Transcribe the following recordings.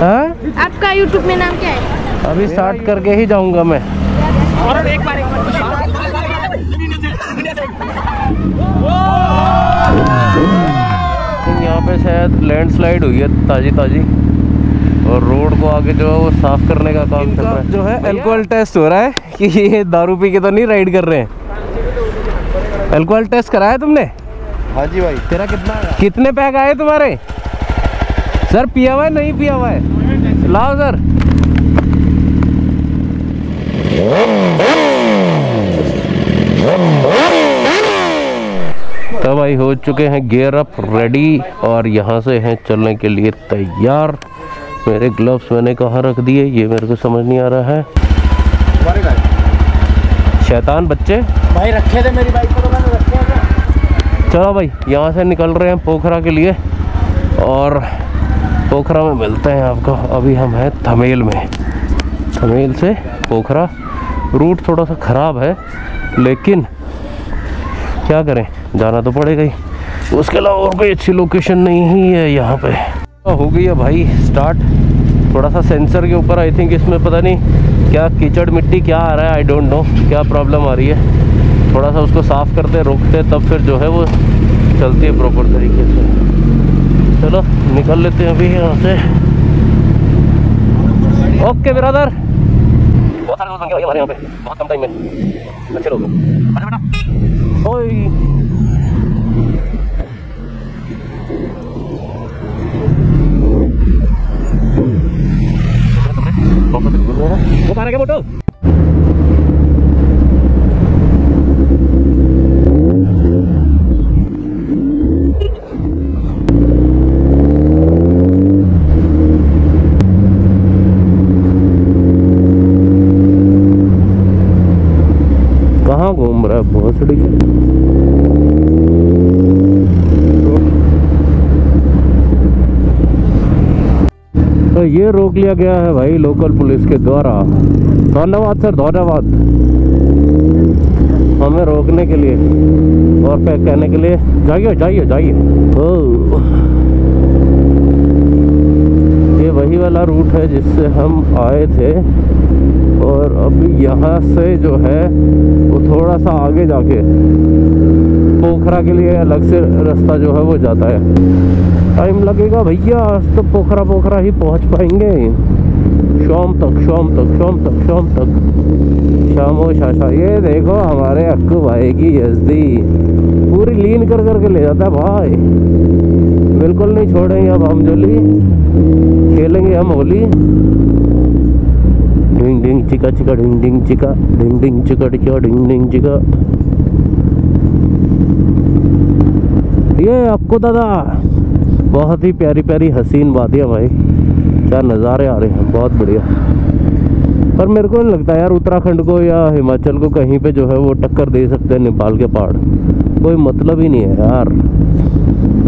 हाँ? आपका यूट्यूब में नाम क्या है? अभी स्टार्ट करके ही जाऊँगा मैं। और एक बार यहाँ पे शायद लैंडस्लाइड हुई है ताजी ताजी और रोड को आगे जो है वो साफ़ करने का काम चल रहा है। जो है अल्कोहल टेस्ट हो रहा है कि ये दारू पी के तो नहीं राइड कर रहे हैं। अल्कोहल टेस्ट कराया तुमने? हाँ जी भाई। तेरा कितना है? कितने पैक आए तुम्हारे? सर पिया हुआ है नहीं पिया हुआ है? लाओ सर। तब भाई हो चुके हैं गियर अप रेडी और यहाँ से हैं चलने के लिए तैयार। मेरे ग्लव्स मैंने कहाँ रख दिए ये मेरे को समझ नहीं आ रहा है। शैतान बच्चे। भाई रखे थे मेरी बाइक तो हैं चलो भाई, यहाँ से निकल रहे हैं पोखरा के लिए और पोखरा में मिलते हैं आपको। अभी हम हैं थमेल में। थमेल से पोखरा। रूट थोड़ा सा ख़राब है, लेकिन क्या करें? जाना तो पड़ेगा ही। उसके अलावा और कोई अच्छी लोकेशन नहीं ही है यहाँ पे। हो गई है भाई स्टार्ट थोड़ा सा सेंसर के ऊपर आई थिंक इसमें पता नहीं क्या कीचड़ मिट्टी क्या आ रहा है आई डोंट नो क्या प्रॉब्लम आ रही है? थोड़ा सा उसको साफ़ करते, रोकते, तब फिर जो है वो चलती है प्रॉपर तरीके से। चलो, निकल लेते हैं अभी यहाँ से। ओके ब्रदर बहुत सारे दोस्त हमारे यहाँ पे। बहुत कम टाइम में। अच्छे लोग। अच्छा बेटा। ओए। वो रह गया फ़ोटो रहा है। भोसड़ी तो ये रोक लिया गया है भाई लोकल पुलिस के द्वारा। धन्यवाद सर, धन्यवाद। हमें रोकने के लिए और पैक कहने के लिए। जाइए जाइए जाइए ये वही वाला रूट है जिससे हम आए थे। और अभी यहाँ से जो है, वो थोड़ा सा आगे जाके पोखरा के लिए अलग से रास्ता जो है वो जाता है। टाइम लगेगा भैया, आज तो पोखरा पोखरा ही पहुँच पाएँगे। शाम तक शाम तक शाम तक शाम तक। शामो शाशा, ये देखो हमारे अक्कू भाई की यजदी पूरी लीन कर करके ले जाता है भाई। बिल्कुल नहीं छोड़ेंगे अब हम जोली खेलेंगे हम होली। डिंग डिंग, चिका चिका, डिंग डिंग, चिका, डिंग डिंग, चिका चिका डिंग डिंग, चिका। ये आपको दादा, बहुत ही प्यारी प्यारी हसीन वादियाँ भाई। क्या नज़ारे आ रहे हैं, बहुत बढ़िया। पर मेरे को नहीं लगता यार, उत्तराखंड को या हिमाचल को कहीं पे जो है वो टक्कर दे सकते हैं, नेपाल के पहाड़। कोई मतलब ही नहीं है यार।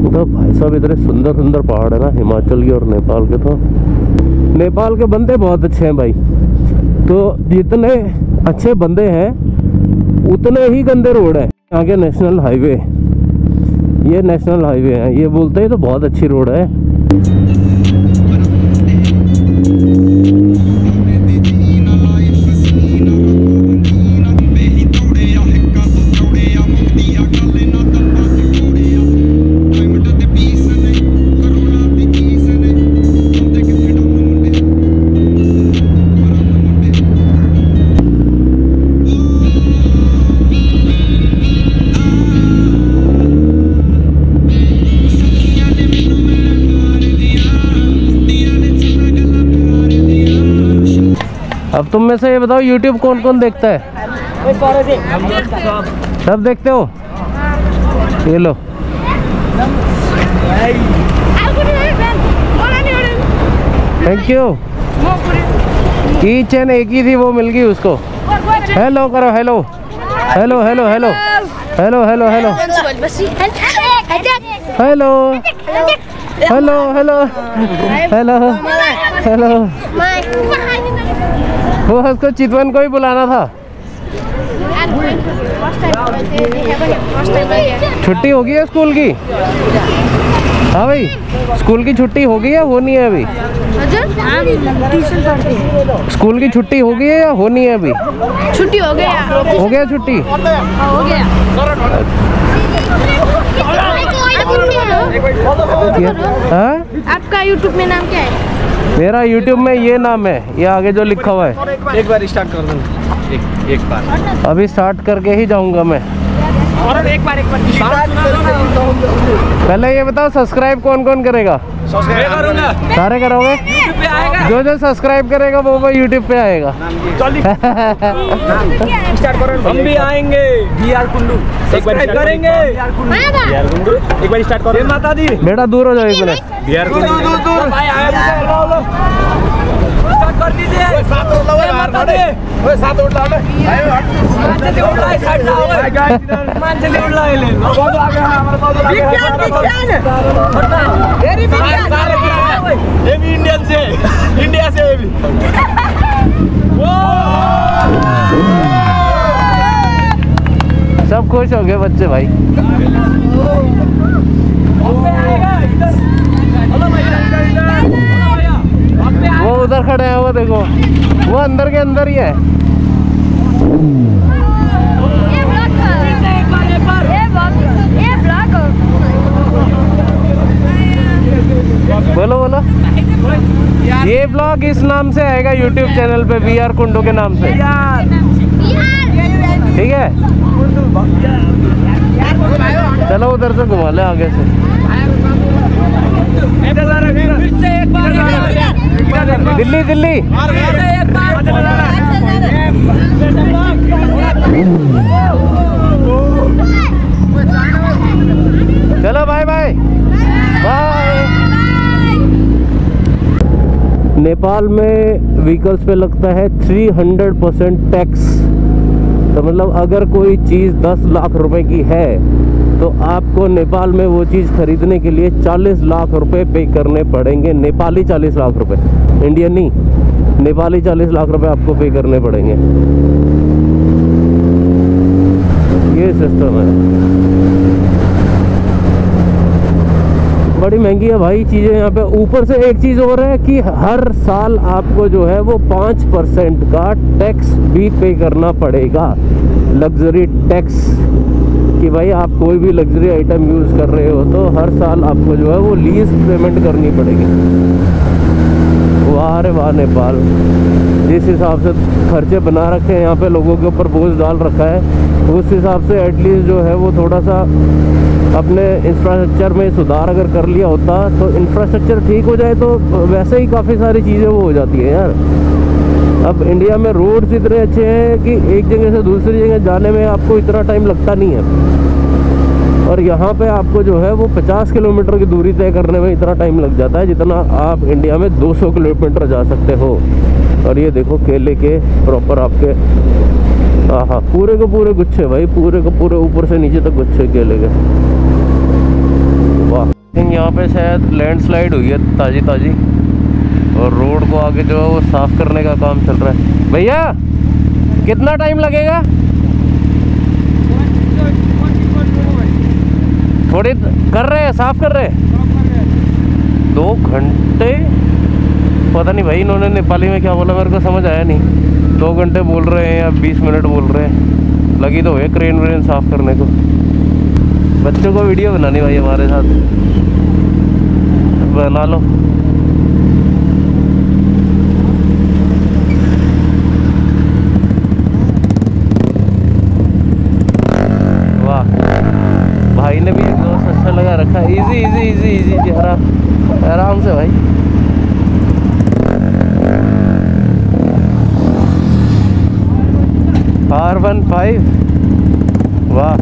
तो भाई साहब, इतने सुंदर सुंदर पहाड़ है ना, हिमाचल के और नेपाल के तो। नेपाल के बंदे बहुत अच्छे हैं भाई। तो जितने अच्छे बंदे हैं, उतने ही गंदे रोड है। आगे नेशनल हाईवे। ये नेशनल हाईवे है। ये बोलते हैं तो बहुत अच्छी रोड है। में से ये बताओ यूट्यूब कौन कौन देखता है? सब देखते हो? ये लो। थैंक यू की चैन एक ही थी वो मिल गई उसको। हेलो करो hello hello hello hello hello hello hello hello hello hello hello hello वो उसको चितवन को ही बुलाना था। छुट्टी होगी है स्कूल की? हाँ भाई स्कूल की छुट्टी हो गई है होनी है अभी? स्कूल की छुट्टी हो गई है या होनी है अभी? छुट्टी हो गया। हो गया छुट्टी? हाँ, हो गया। हाँ? आपका यूट्यूब में नाम क्या है? मेरा यूट्यूब में ये नाम है ये आगे जो लिखा हुआ है। एक बार स्टार्ट कर दो। एक एक बार। अभी स्टार्ट करके ही जाऊँगा मैं। और एक बार एक बार। पहले ये बताओ सब्सक्राइब कौन कौन करेगा। सारे करोगे? जो जो सब्सक्राइब करेगा वो वो यूट्यूब पे आएगा। जल्दी स्टार्ट करो। हम भी आएँगे। सब्सक्राइब करेंगे। एक बार स्टार्ट करो। माता दी बेटा दूर हो जाओ एक मिनट बी आर कुंडू दूर दूर भाई आया स्टार्ट कर दीजिए सात उठ लाओ माता दी ओए सात उठ लाओ मानसे से उठ लाओ साइड लाओ मानसे से उठ लाओ ले बहुत आ गया हमारा बहुत आ गया वेरी बिग ये भी इंडियन से इंडिया से भी। सब खुश हो गए बच्चे भाई। वो उधर खड़े हैं वो देखो। वो अंदर के अंदर ही है। ये ब्लॉग ये ब्लॉग ये ब्लॉग बोलो बोलो। ये ब्लॉग इस नाम से आएगा यूट्यूब चैनल पे वी आर कुंडू के नाम से। ठीक है? चलो उधर से घुमा ले आगे से। दिल्ली दिल्ली चलो बाय बाय बाय नेपाल में व्हीकल्स पे लगता है 300 परसेंट टैक्स तो मतलब अगर कोई चीज़ 10 लाख रुपए की है तो आपको नेपाल में वो चीज़ खरीदने के लिए 40 लाख रुपए पे करने पड़ेंगे। नेपाली 40 लाख रुपए। इंडियन नहीं, नेपाली 40 लाख रुपए आपको पे करने पड़ेंगे। ये सिस्टम है। बड़ी महँगी है भाई चीज़ें यहाँ पे। ऊपर से एक चीज़ और है कि हर साल आपको जो है वो पाँच परसेंट का टैक्स भी पे करना पड़ेगा। लग्जरी टैक्स कि भाई आप कोई भी लग्जरी आइटम यूज़ कर रहे हो तो हर साल आपको जो है वो लीज पेमेंट करनी पड़ेगी। वाह रे वाह नेपाल। जिस हिसाब से खर्चे बना रखे हैं, यहाँ पे लोगों के ऊपर बोझ डाल रखा है, उस हिसाब से एटलीस्ट जो है वो थोड़ा सा अपने इंफ्रास्ट्रक्चर में सुधार अगर कर लिया होता तो इंफ्रास्ट्रक्चर ठीक हो जाए तो वैसे ही काफ़ी सारी चीज़ें वो हो जाती हैं यार। अब इंडिया में रोड्स इतने अच्छे हैं कि एक जगह से दूसरी जगह जाने में आपको इतना टाइम लगता नहीं है। और यहाँ पे आपको जो है वो 50 किलोमीटर की दूरी तय करने में इतना टाइम लग जाता है जितना आप इंडिया में 200 किलोमीटर जा सकते हो। और ये देखो केले के प्रॉपर आपके। हाँ पूरे के पूरे गुच्छे भाई, पूरे के पूरे ऊपर से नीचे तक गुच्छे केले के। वाह। यहाँ पे शायद लैंडस्लाइड हुई है ताज़ी ताज़ी और रोड को आगे जो है वो साफ़ करने का काम चल रहा है। भैया, कितना टाइम लगेगा? थोड़ी कर रहे हैं, साफ़ कर रहे हैं? दो घंटे? पता नहीं भाई, इन्होंने नेपाली में क्या बोला, मेरे को समझ आया नहीं। दो घंटे बोल रहे हैं या बीस मिनट बोल रहे हैं। लगी तो है क्रेन व्रेन साफ़ करने को। बच्चों को वीडियो बनानी भाई हमारे साथ। बना लो वाह भाई ने भी एग्जॉस्ट अच्छा लगा रखा easy easy easy easy easy आराम से भाई। आर वन फाइव वाह।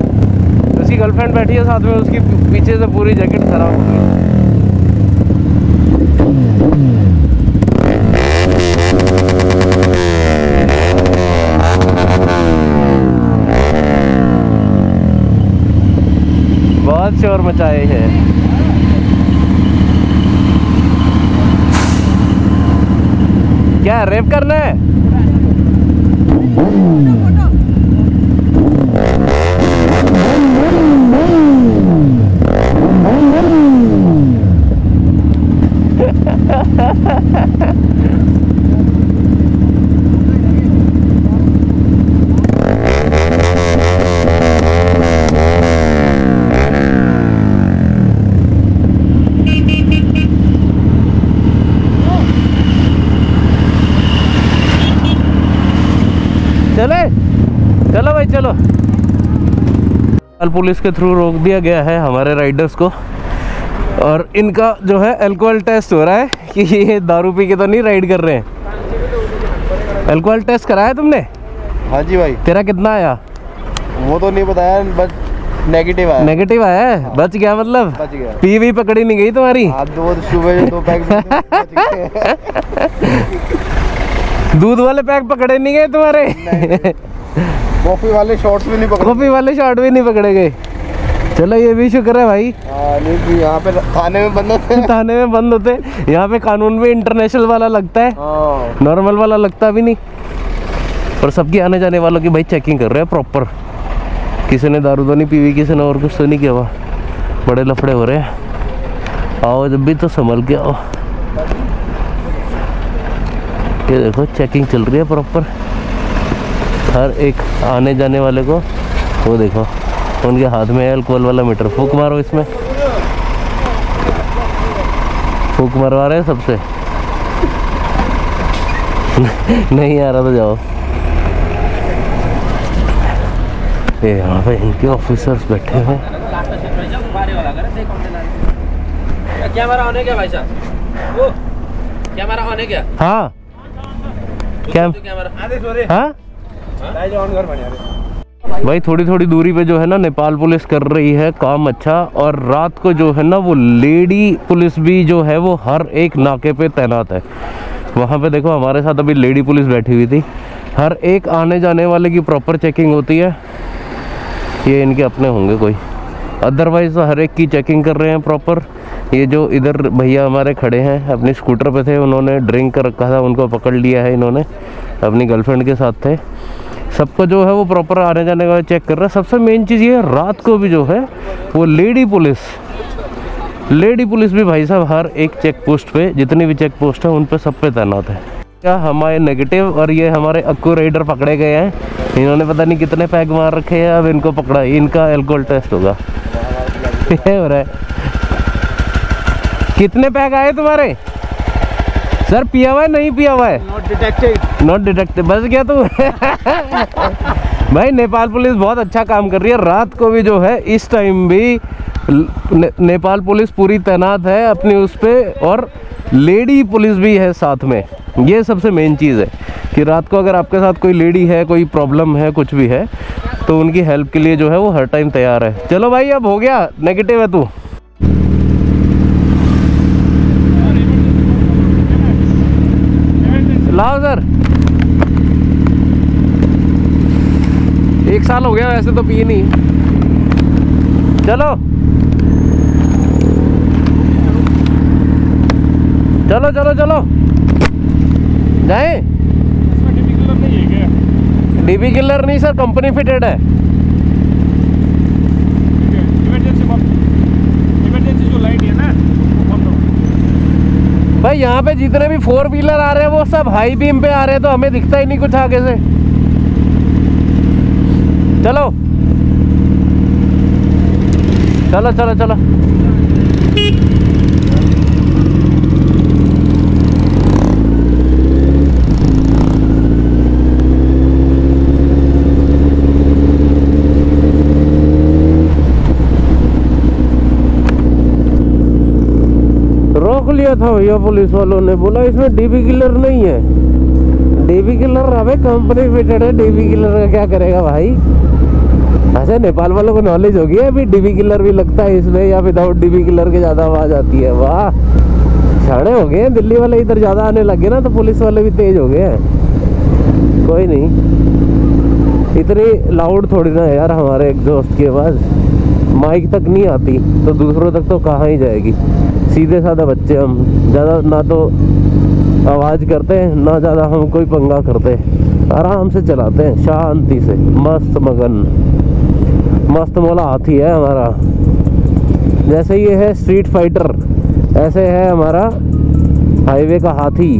उसकी गर्लफ्रेंड बैठी है साथ में, उसकी पीछे से पूरी जैकेट खराब हो गई। बहुत शोर मचाए हैं। है रेप करना है। चलो। पुलिस के थ्रू रोक दिया गया है हमारे राइडर्स को। और इनका जो है अल्कोहल टेस्ट हो रहा है कि ये दारू पी के तो नहीं राइड कर रहे हैं। अल्कोहल टेस्ट कराया तुमने? हाँ जी भाई। तेरा कितना आया? वो तो नहीं बताया बस नेगेटिव आया। नेगेटिव आया है? बच गया मतलब? बच गया। पी भी पकड़ी नहीं गई तुम्हारी? दो सुबह दो पैक दूध वाले पैक पकड़े नहीं गए तुम्हारे? कॉफ़ी वाले शॉर्ट्स भी नहीं पकड़े। कॉफ़ी वाले शॉट भी नहीं पकड़े गए। चलो ये भी शुक्र है भाई। हाँ, यहाँ पे थाने में बंद थे थाने में बंद होते यहाँ पे कानून भी इंटरनेशनल वाला लगता है। हाँ। नॉर्मल वाला लगता भी नहीं। पर सबकी आने जाने वालों की भाई चेकिंग कर रहे हैं प्रॉपर किसी ने दारू तो नहीं पी हुई किसी ने और कुछ तो नहीं किया हुआ। बड़े लफड़े हो रहे हैं। आओ जब भी तो संभल के आओ। ये देखो चेकिंग चल रही है प्रॉपर हर एक आने जाने वाले को वो देखो उनके हाथ में है अल्कोहल वाला मीटर फूक मारो इसमें। फूक मरवा रहे हैं सबसे। नहीं आ रहा तो जाओ। ये यहाँ पे इनके ऑफिसर्स बैठे हैं। क्या हमारा होने क्या भाई साहब? हमारा होने क्या? हाँ। सो हाँ? भाई थोड़ी थोड़ी दूरी पे जो है ना नेपाल पुलिस कर रही है काम अच्छा और रात को जो है ना वो लेडी पुलिस भी जो है वो हर एक नाके पे तैनात है। वहाँ पे देखो हमारे साथ अभी लेडी पुलिस बैठी हुई थी। हर एक आने जाने वाले की प्रॉपर चेकिंग होती है। ये इनके अपने होंगे कोई। अदरवाइज़ तो हर एक की चेकिंग कर रहे हैं प्रॉपर ये जो इधर भैया हमारे खड़े हैं, अपने स्कूटर पे थे, उन्होंने ड्रिंक कर रखा था, उनको पकड़ लिया है इन्होंने। अपनी गर्लफ्रेंड के साथ थे। सबको जो है वो प्रॉपर आने जाने का चेक कर रहा है। सबसे मेन चीज़ ये रात को भी जो है वो लेडी पुलिस लेडी पुलिस भी भाई साहब हर एक चेक पोस्ट पे, जितनी भी चेक पोस्ट है, उन पे सब पे तैनात है। क्या हमारे नेगेटिव और ये हमारे अक्कू राइडर पकड़े गए हैं? इन्होंने पता नहीं कितने पैक मार रखे हैं, अब इनको पकड़ा इनका एल्कोहल टेस्ट होगा। ये हो रहा है। कितने पैक आए तुम्हारे? सर पिया हुआ है नहीं पिया हुआ है? नॉट डिटेक्टेड नॉट डिटेक्टेड बस गया तू? भाई नेपाल पुलिस बहुत अच्छा काम कर रही है। रात को भी जो है इस टाइम भी ने, नेपाल पुलिस पूरी तैनात है अपनी उस पर और लेडी पुलिस भी है साथ में। ये सबसे मेन चीज़ है कि रात को अगर आपके साथ कोई लेडी है कोई प्रॉब्लम है कुछ भी है तो उनकी हेल्प के लिए जो है वो हर टाइम तैयार है। चलो भाई अब हो गया। नेगेटिव है तू। लाओ सर। एक साल हो गया वैसे तो पी नहीं। चलो। चलो चलो चलो। जाए। डीबी किलर नहीं सर कंपनी फिटेड है। भाई, यहाँ पे जितने भी फोर व्हीलर आ रहे हैं, वो सब हाई बीम पे आ रहे हैं तो हमें दिखता ही नहीं कुछ आगे से। चलो। चलो चलो चलो रोक भैया पुलिस वालों ने बोला, इसमें डीबी किलर नहीं है। डीबी किलर अबे कंपनी फिटेड है डीबी किलर का क्या करेगा भाई? अच्छा नेपाल वालों को नॉलेज होगी अभी डीबी किलर भी लगता है इसमें, या विदाउट डीबी किलर के ज़्यादा आवाज़ आती है? वाह छाड़े हो गए दिल्ली वाले इधर ज़्यादा आने लगे ना तो पुलिस वाले भी तेज हो गए हैं। कोई नहीं, इतनी लाउड थोड़ी ना यार हमारे एग्जॉस्ट की आवाज़। माइक तक नहीं आती तो दूसरों तक तो कहाँ ही जाएगी। सीधे साधा बच्चे हम, ज़्यादा ना तो आवाज़ करते हैं, ना ज़्यादा हम कोई पंगा करते हैं। आराम से चलाते हैं, शांति से, मस्त मगन। मस्त मोला हाथी है हमारा। जैसे ये है स्ट्रीट फाइटर ऐसे है हमारा हाईवे का हाथी।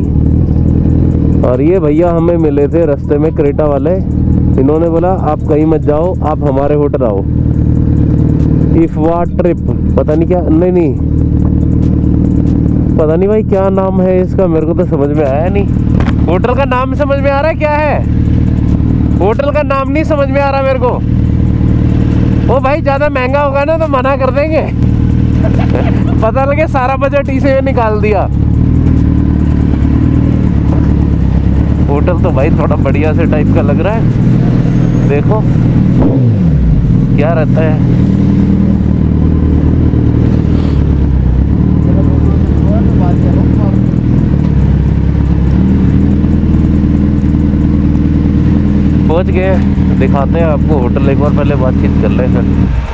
और ये भैया हमें मिले थे रास्ते में क्रेटा वाले। इन्होंने बोला, आप कहीं मत जाओ, आप हमारे होटल आओ। इफवा ट्रिप पता नहीं क्या नहीं नहीं। पता नहीं भाई क्या नाम है इसका, मेरे को तो समझ में आया नहीं। होटल का नाम समझ में आ रहा है क्या है? होटल का नाम नहीं समझ में आ रहा मेरे को। ओ भाई, ज़्यादा महँगा होगा ना तो मना कर देंगे। पता लगे सारा बजट इसे में निकाल दिया। होटल तो भाई थोड़ा बढ़िया से टाइप का लग रहा है। देखो, क्या रहता है। पहुँच गए दिखाते हैं आपको होटल एक बार पहले बातचीत कर ले फिर।